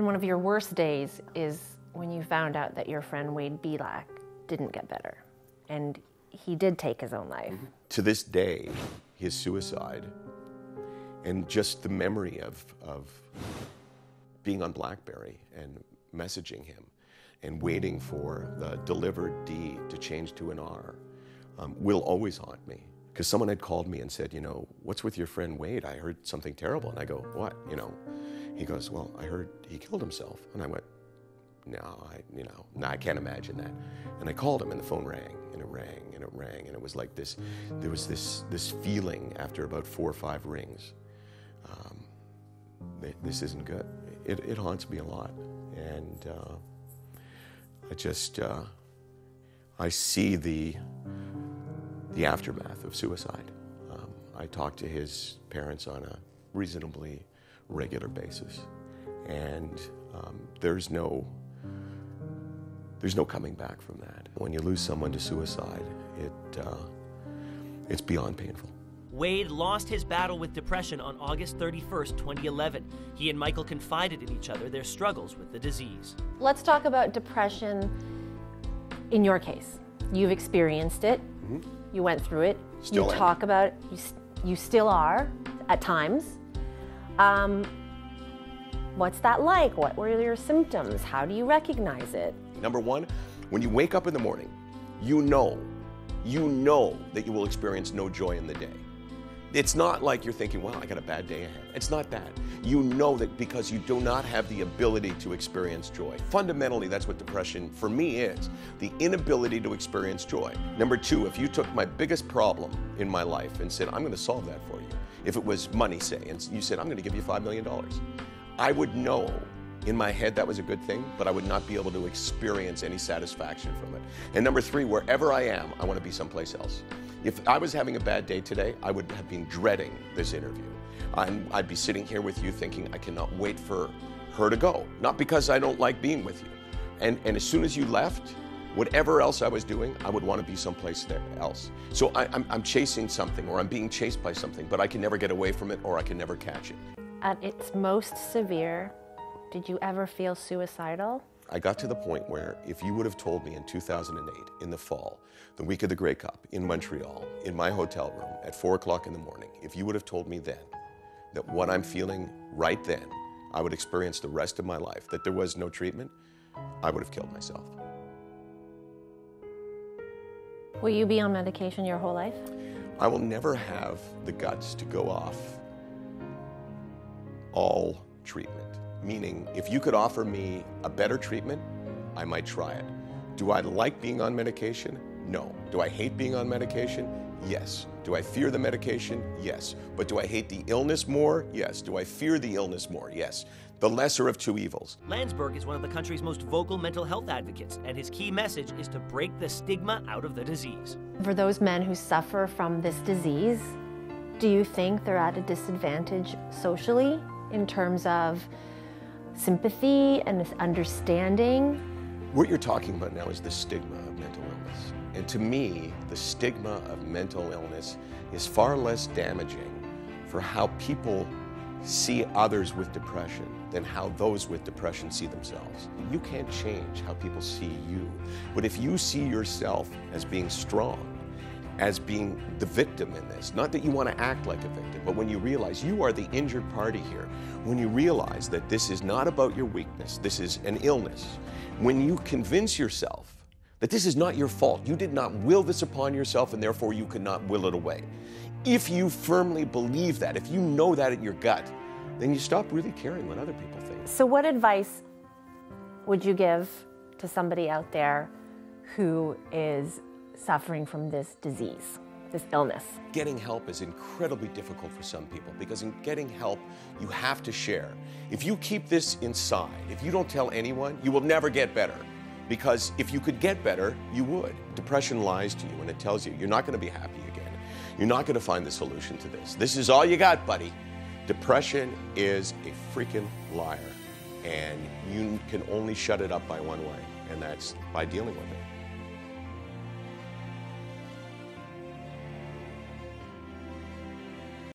One of your worst days is when you found out that your friend Wade Belak didn't get better and he did take his own life. To this day, his suicide and just the memory of, of being on Blackberry and messaging him and waiting for the delivered D to change to an R um, will always haunt me. Because someone had called me and said, you know, what's with your friend Wade? I heard something terrible. And I go, what? You know, he goes, well, I heard he killed himself. And I went, no, I, you know, no, I can't imagine that. And I called him and the phone rang and it rang and it rang. And it was like this, there was this, this feeling after about four or five rings. Um, this isn't good. It, it haunts me a lot. And uh, I just, uh, I see the, the aftermath of suicide. Um, I talk to his parents on a reasonably regular basis. And um, there's no there's no coming back from that. When you lose someone to suicide, it uh, it's beyond painful. Wade lost his battle with depression on August 31st, 2011. He and Michael confided in each other their struggles with the disease. Let's talk about depression in your case. You've experienced it. Mm-hmm. You went through it. Still you am. talk about it. You, you still are at times. Um, what's that like? What were your symptoms? How do you recognize it? Number one, when you wake up in the morning, you know, you know that you will experience no joy in the day. It's not like you're thinking, well, I got a bad day ahead. It's not that. You know that because you do not have the ability to experience joy. Fundamentally, that's what depression for me is the inability to experience joy. Number two, if you took my biggest problem in my life and said, I'm going to solve that for you, if it was money, say, and you said, I'm going to give you $5 million, I would know in my head that was a good thing, but I would not be able to experience any satisfaction from it. And number three, wherever I am, I want to be someplace else. If I was having a bad day today, I would have been dreading this interview. i I'd be sitting here with you thinking, I cannot wait for her to go. Not because I don't like being with you. And, and as soon as you left, whatever else I was doing, I would want to be someplace there else. So I, I'm, I'm chasing something or I'm being chased by something, but I can never get away from it or I can never catch it. At its most severe, did you ever feel suicidal? I got to the point where if you would have told me in 2008, in the fall, the week of the Grey Cup, in Montreal, in my hotel room at 4 o'clock in the morning, if you would have told me then that what I'm feeling right then, I would experience the rest of my life, that there was no treatment, I would have killed myself. Will you be on medication your whole life? I will never have the guts to go off all treatment. Meaning, if you could offer me a better treatment, I might try it. Do I like being on medication? No. Do I hate being on medication? Yes. Do I fear the medication? Yes. But do I hate the illness more? Yes. Do I fear the illness more? Yes. The lesser of two evils. Landsberg is one of the country's most vocal mental health advocates, and his key message is to break the stigma out of the disease. For those men who suffer from this disease, do you think they're at a disadvantage socially in terms of sympathy and understanding? What you're talking about now is the stigma of mental illness. And to me, the stigma of mental illness is far less damaging for how people see others with depression than how those with depression see themselves. You can't change how people see you. But if you see yourself as being strong, as being the victim in this. Not that you want to act like a victim, but when you realize you are the injured party here, when you realize that this is not about your weakness, this is an illness, when you convince yourself that this is not your fault, you did not will this upon yourself and therefore you cannot will it away. If you firmly believe that, if you know that in your gut, then you stop really caring what other people think. So, what advice would you give to somebody out there who is suffering from this disease, this illness. Getting help is incredibly difficult for some people because in getting help, you have to share. If you keep this inside, if you don't tell anyone, you will never get better. Because if you could get better, you would. Depression lies to you and it tells you you're not going to be happy again. You're not going to find the solution to this. This is all you got, buddy. Depression is a freaking liar. And you can only shut it up by one way, and that's by dealing with it.